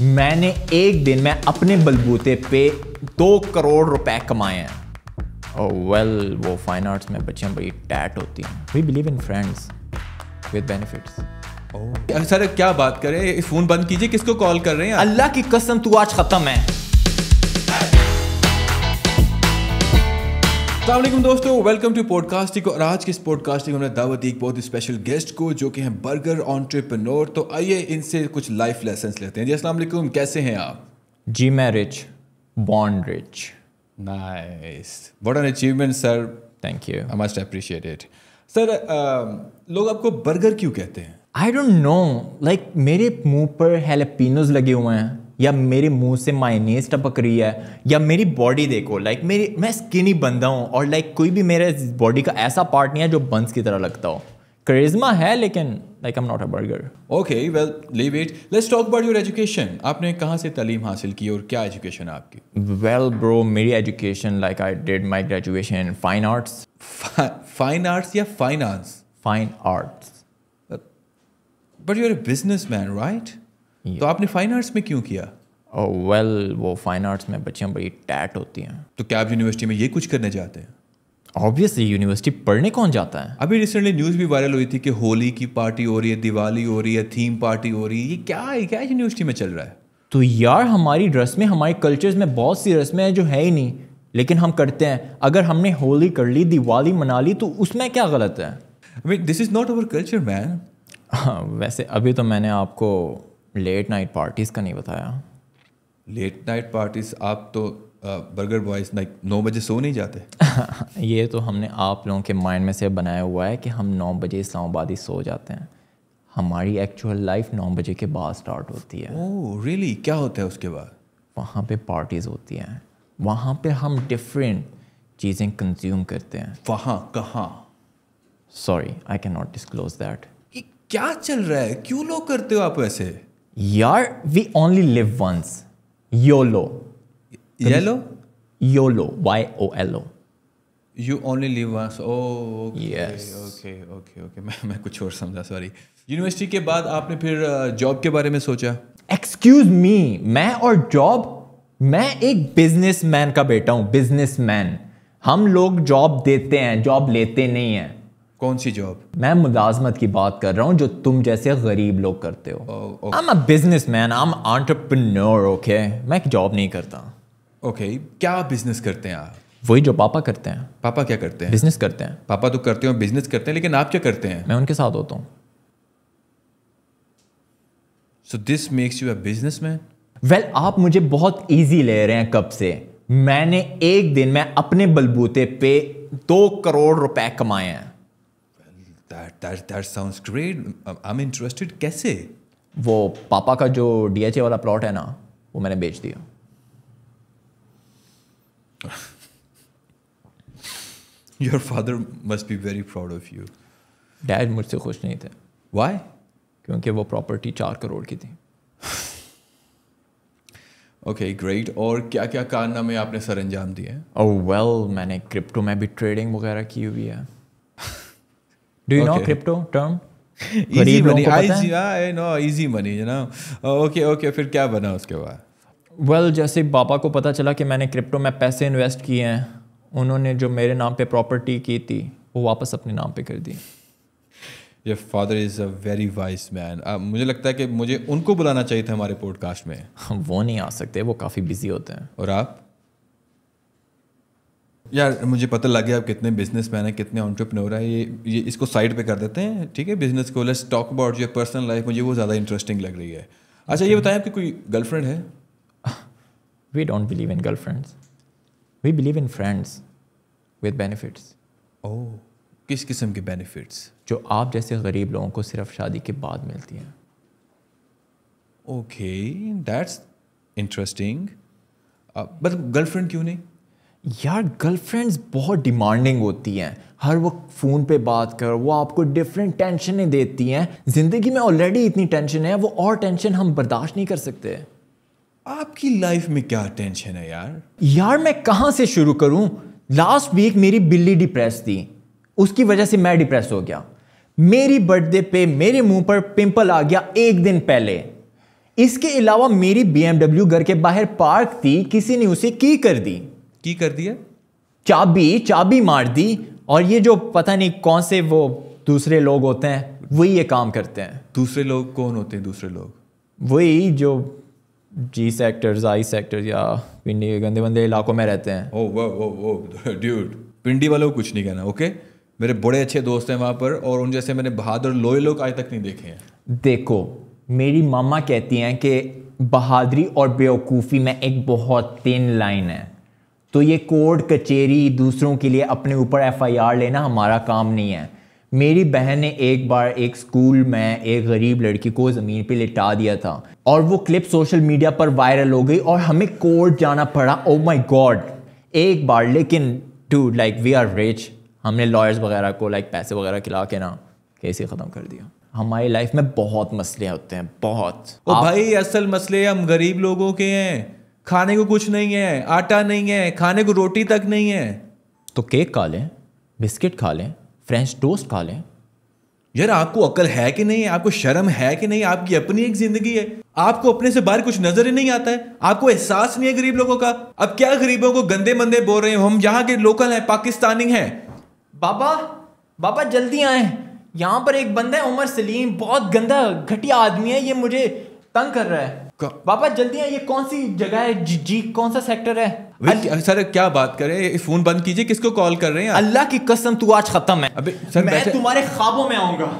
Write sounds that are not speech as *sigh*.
मैंने एक दिन में अपने बलबूते पे दो करोड़ रुपए कमाए हैं। और वेल वो फाइन आर्ट्स में बच्चियाँ बड़ी टैट होती हैं। We believe in friends with benefits sir क्या बात करें? फ़ोन बंद कीजिए किसको कॉल कर रहे हैं अल्लाह की कसम तू आज खत्म है। अस्सलाम दोस्तों वेलकम टू पॉडकास्टिंग और आज की इस पॉडकास्टिंग हमने दावत दी एक बहुत ही स्पेशल गेस्ट को जो कि हैं बर्गर ऑन्टरप्रनोर तो आइए इनसे कुछ लाइफ लेसन्स लेते हैं। जी वालेकुम कैसे हैं आप? जी मैं rich bond rich nice what an achievement sir thank you I must appreciate it sir लोग आपको बर्गर क्यों कहते हैं? आई डोंट नो लाइक मेरे मुँह पर हेलेपिनोज लगे हुए हैं। या मेरे मुँह से मायनेस टपक रही है या मेरी बॉडी देखो लाइक मेरी मैं स्किनी बंदा हूँ और लाइक कोई भी मेरे बॉडी का ऐसा पार्ट नहीं है जो बंस की तरह लगता हो। करिज्मा है लेकिन like I am not a burger okay well leave it let's talk about your education आपने कहाँ से तालीम हासिल की और क्या एजुकेशन आपकी? वेल ब्रो मेरी education like I did my graduation in fine arts fine arts या finance fine arts but you are a business man right तो आपने फाइन आर्ट्स में क्यों किया? ओह वेल वो फाइन आर्ट्स में बच्चियाँ बड़ी टैट होती हैं। तो क्या आप यूनिवर्सिटी में ये कुछ करने जाते हैं? ऑब्वियसली यूनिवर्सिटी पढ़ने कौन जाता है? अभी रिसेंटली न्यूज़ भी वायरल हुई थी कि होली की पार्टी हो रही है दिवाली हो रही है थीम पार्टी हो रही है। ये क्या है क्या यूनिवर्सिटी में चल रहा है? तो यार हमारी रस्में हमारे कल्चर्स में बहुत सी रस्में हैं जो है ही नहीं। लेकिन हम करते हैं। अगर हमने होली कर ली दिवाली मना ली तो उसमें क्या गलत है? I mean this is not our culture man वैसे अभी तो मैंने आपको लेट नाइट पार्टीज़ का नहीं बताया? लेट नाइट पार्टीज़ आप तो बर्गर बॉयज़ लाइक नौ बजे सो नहीं जाते? *laughs* ये तो हमने आप लोगों के माइंड में से बनाया हुआ है कि हम नौ बजे इस्लामाबादी सो जाते हैं। हमारी एक्चुअल लाइफ नौ बजे के बाद स्टार्ट होती है। ओह रियली क्या होता है उसके बाद? वहाँ पे पार्टीज़ होती हैं। वहाँ पे हम डिफरेंट चीज़ें कंज्यूम करते हैं। वहाँ? कहाँ? Sorry I can not disclose that क्या चल रहा है? क्यों लोग करते हो आप ऐसे? यार we only live once yolo yellow yolo Y O L O you only live once O. Okay okay okay मैं मैं कुछ और समझा सॉरी यूनिवर्सिटी के बाद आपने फिर जॉब के बारे में सोचा? एक्सक्यूज मी मैं और जॉब मैं एक बिजनेसमैन का बेटा हूँ बिजनेसमैन हम लोग जॉब देते हैं जॉब लेते नहीं हैं. कौन सी जॉब मैं मुलाजमत की बात कर रहा हूँ जो तुम जैसे गरीब लोग करते हो। I am a businessman I am entrepreneur okay मैं जॉब नहीं करता। ओके okay, क्या बिज़नेस करते हैं आप? वही जो पापा करते हैं। पापा क्या करते हैं? बिज़नेस करते हैं। पापा तो करते हो बिज़नेस करते हैं लेकिन आप क्या करते हैं? मैं उनके साथ होता हूँ। So this makes you a business man well आप मुझे बहुत ईजी ले रहे हैं कब से। मैंने एक दिन में अपने बलबूते पे दो करोड़ रुपए कमाए हैं। That that sounds great I am interested कैसे? वो पापा का जो डीएचए वाला प्लॉट है ना वो मैंने बेच दिया। Your father must be very proud of you dad मुझसे खुश नहीं थे। व्हाई क्योंकि वो प्रॉपर्टी चार करोड़ की थी। *laughs* ओके ग्रेट और क्या क्या कारनामे आपने सर अंजाम दिए? हैं वेल मैंने क्रिप्टो में भी ट्रेडिंग वगैरह की हुई है। You know Okay. Crypto term easy money easy I know easy money you know okay okay फिर क्या बना उसके बाद? वेल जैसे पापा को पता चला कि मैंने क्रिप्टो में पैसे इन्वेस्ट किए हैं उन्होंने जो मेरे नाम पे प्रॉपर्टी की थी वो वापस अपने नाम पे कर दी। Your father is a very wise man मुझे लगता है कि मुझे उनको बुलाना चाहिए था हमारे पॉडकास्ट में। *laughs* वो नहीं आ सकते वो काफ़ी बिज़ी होते हैं। और आप? यार मुझे पता लग गया आप कितने बिज़नेस मैन हैं कितने ऑन्टरप्रनोर हैं ये ये इसको साइड पे कर देते हैं ठीक है? बिज़नेस को let's talk about your personal life मुझे वो ज़्यादा इंटरेस्टिंग लग रही है। अच्छा ये बताएँ आपकी कोई गर्लफ्रेंड है? We don't believe in girlfriends we believe in friends with benefits oh किस किस्म के बेनिफिट्स जो आप जैसे गरीब लोगों को सिर्फ़ शादी के बाद मिलती हैं। ओके दैट्स इंटरेस्टिंग मतलब गर्लफ्रेंड क्यों नहीं? यार गर्लफ्रेंड्स बहुत डिमांडिंग होती हैं। हर वक्त फ़ोन पे बात कर वो आपको डिफरेंट टेंशनें देती हैं। ज़िंदगी में ऑलरेडी इतनी टेंशन है वो और टेंशन हम बर्दाश्त नहीं कर सकते। आपकी लाइफ में क्या टेंशन है यार? यार मैं कहाँ से शुरू करूँ? लास्ट वीक मेरी बिल्ली डिप्रेस थी। उसकी वजह से मैं डिप्रेस हो गया। मेरी बर्थडे पे मेरे मुँह पर पिंपल आ गया एक दिन पहले। इसके अलावा मेरी बी घर के बाहर पार्क थी किसी ने उसे की कर दी। की कर दिया? चाबी चाबी मार दी। और ये जो पता नहीं कौन से वो दूसरे लोग होते हैं वही ये काम करते हैं। दूसरे लोग कौन होते हैं दूसरे लोग? वही जो जी सेक्टर्स आई सेक्टर या पिंडी के गंदे बंदे इलाकों में रहते हैं। ओ वो वो वो ड्यूड पिंडी वालों को कुछ नहीं कहना ओके मेरे बड़े अच्छे दोस्त हैं वहाँ पर और उन जैसे मैंने बहादुर लोहे लोग आज तक नहीं देखे हैं। देखो मेरी मामा कहती हैं कि बहादुरी और बेवकूफ़ी में एक बहुत तीन लाइन है। तो ये कोर्ट कचेरी दूसरों के लिए अपने ऊपर एफआईआर लेना हमारा काम नहीं है। मेरी बहन ने एक बार एक स्कूल में एक गरीब लड़की को ज़मीन पे लिटा दिया था और वो क्लिप सोशल मीडिया पर वायरल हो गई और हमें कोर्ट जाना पड़ा। ओ माय गॉड एक बार लेकिन to like we are rich हमने लॉयर्स वगैरह को लाइक पैसे वगैरह खिला के ना कैसे ख़त्म कर दिया। हमारी लाइफ में बहुत मसले होते हैं बहुत। ओ भाई असल मसले हम गरीब लोगों के हैं। खाने को कुछ नहीं है आटा नहीं है खाने को रोटी तक नहीं है। तो केक खा लें बिस्किट खा लें फ्रेंच टोस्ट खा लें। यार आपको अकल है कि नहीं? आपको शर्म है कि नहीं? आपकी अपनी एक ज़िंदगी है। आपको अपने से बाहर कुछ नज़र ही नहीं आता है। आपको एहसास नहीं है गरीब लोगों का। अब क्या गरीबों को गंदे मंदे बोल रहे हैं? हम यहाँ के लोकल हैं पाकिस्तानी हैं। बाबा बाबा जल्दी आए। यहाँ पर एक बंदा है उमर सलीम। बहुत गंदा घटिया आदमी है। ये मुझे तंग कर रहा है। बाबा जल्दी है ये कौन सी जगह है? जी, जी कौन सा सेक्टर है? सर क्या बात करें फ़ोन बंद कीजिए किसको कॉल कर रहे हैं अल्लाह की कसम तू आज खत्म है। अबे सर मैं तुम्हारे ख्वाबों में आऊँगा।